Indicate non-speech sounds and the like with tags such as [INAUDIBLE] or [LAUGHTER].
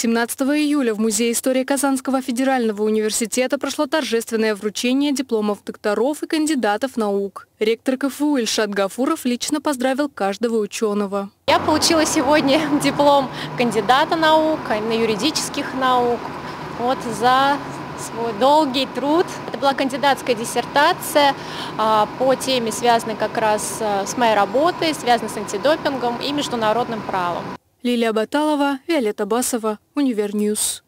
17 июля в Музее истории Казанского федерального университета прошло торжественное вручение дипломов докторов и кандидатов наук. Ректор КФУ Ильшат Гафуров лично поздравил каждого ученого. Я получила сегодня [LAUGHS] диплом кандидата наук, именно юридических наук, вот за свой долгий труд. Это была кандидатская диссертация а, по теме, связанной как раз а, с моей работой, связанной с антидопингом и международным правом. Лилия Баталова, Виолетта Басова, Универньюз.